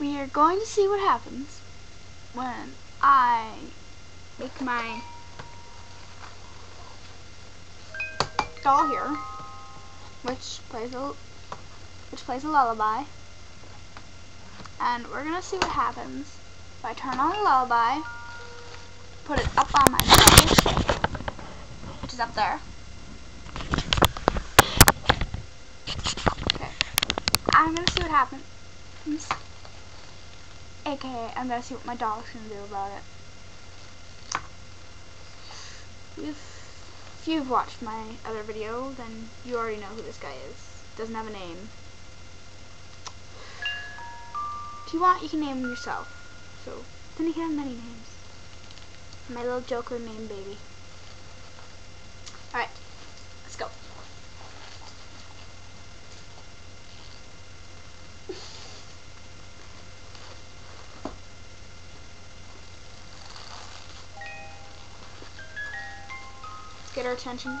we are going to see what happens when I make my doll here, which plays a which plays a lullaby, and we're gonna see what happens if I turn on the lullaby, put it up on my bed, which is up there. Okay, I'm gonna see what happens. AKA, I'm gonna see what my dog's gonna do about it. If, if you've watched my other video, then you already know who this guy is. Doesn't have a name. If you want, you can name him yourself. So, then he can have many names. My little Joker named Baby. Get our attention.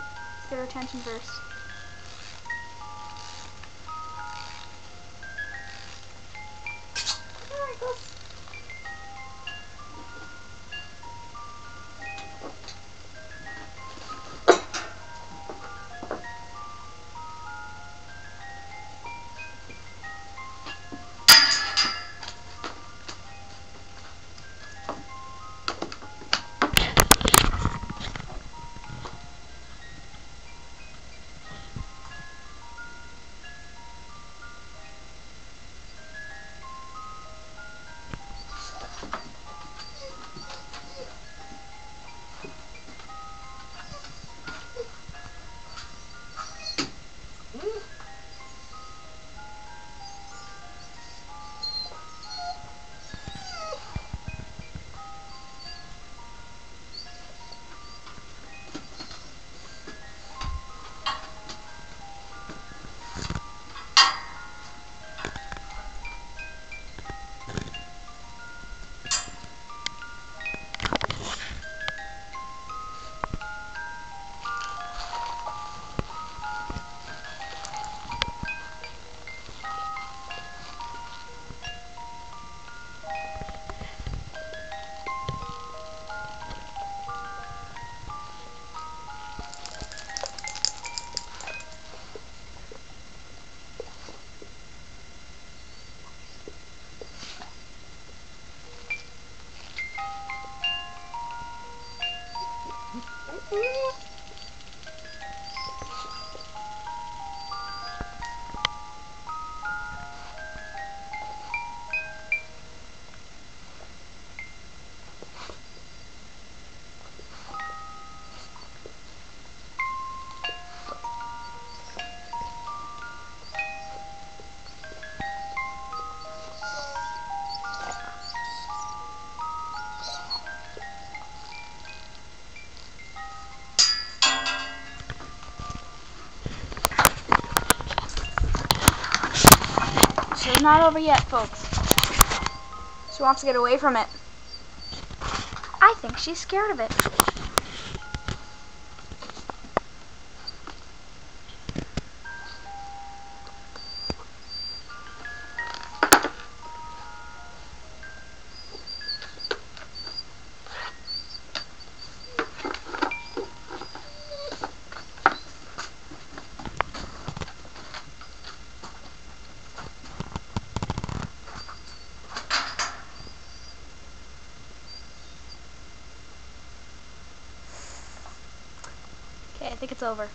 Get our attention first. Mm-hmm. Not over yet, folks. She wants to get away from it. I think she's scared of it. Think it's over.